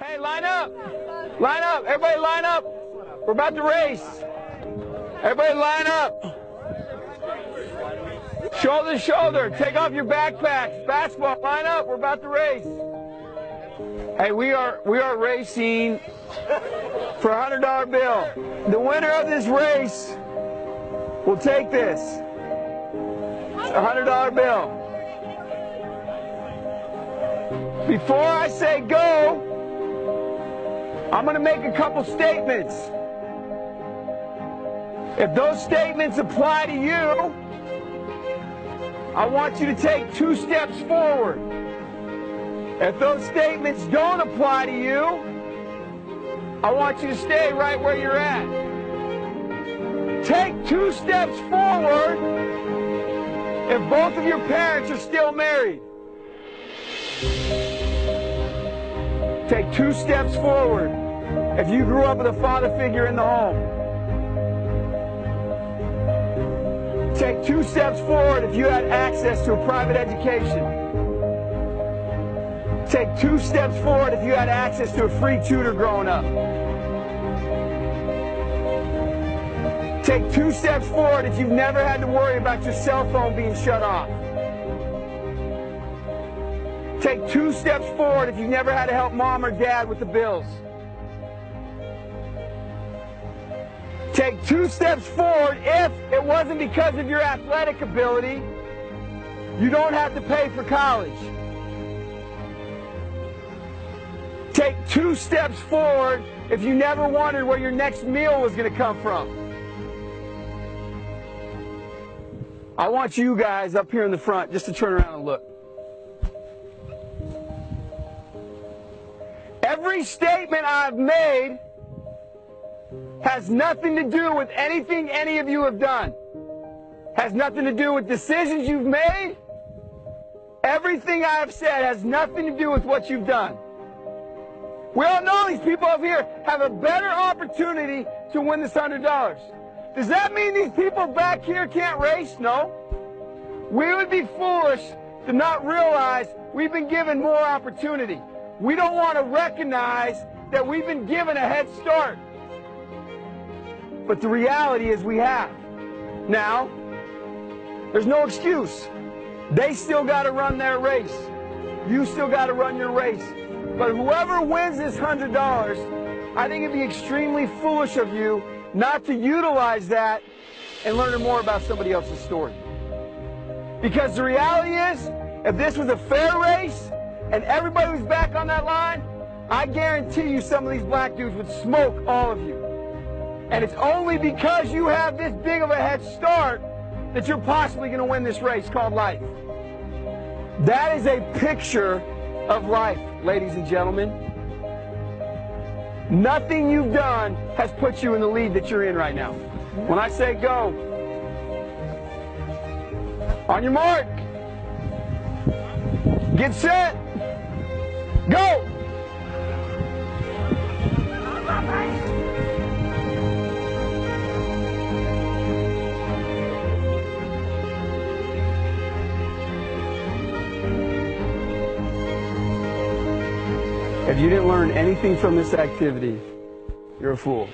Hey, line up. Line up. Everybody line up. We're about to race. Everybody line up. Shoulder to shoulder. Take off your backpacks. Basketball, line up. We're about to race. Hey, we are we are racing for a hundred dollar bill. The winner of this race will take this. A hundred dollar bill. Before I say go, I'm going to make a couple statements. If those statements apply to you, I want you to take two steps forward. If those statements don't apply to you, I want you to stay right where you're at. Take two steps forward if both of your parents are still married. Take two steps forward if you grew up with a father figure in the home. Take two steps forward if you had access to a private education. Take two steps forward if you had access to a free tutor growing up. Take two steps forward if you've never had to worry about your cell phone being shut off. Take two steps forward if you've never had to help mom or dad with the bills. Take two steps forward if it wasn't because of your athletic ability. You don't have to pay for college. Take two steps forward if you never wondered where your next meal was going to come from. I want you guys up here in the front just to turn around and look. Every statement I've made has nothing to do with anything any of you have done. Has nothing to do with decisions you've made. Everything I have said has nothing to do with what you've done. We all know these people up here have a better opportunity to win this hundred dollars. Does that mean these people back here can't race? No. We would be foolish to not realize we've been given more opportunity. We don't want to recognize that we've been given a head start. But the reality is we have. Now, there's no excuse. They still got to run their race. You still got to run your race. But whoever wins this $100, I think it'd be extremely foolish of you not to utilize that and learn more about somebody else's story. Because the reality is, if this was a fair race and everybody who's back on that line, I guarantee you some of these black dudes would smoke all of you. And it's only because you have this big of a head start that you're possibly going to win this race called life. That is a picture of life, ladies and gentlemen. Nothing you've done has put you in the lead that you're in right now. When I say go, on your mark, get set, go! If you didn't learn anything from this activity, you're a fool.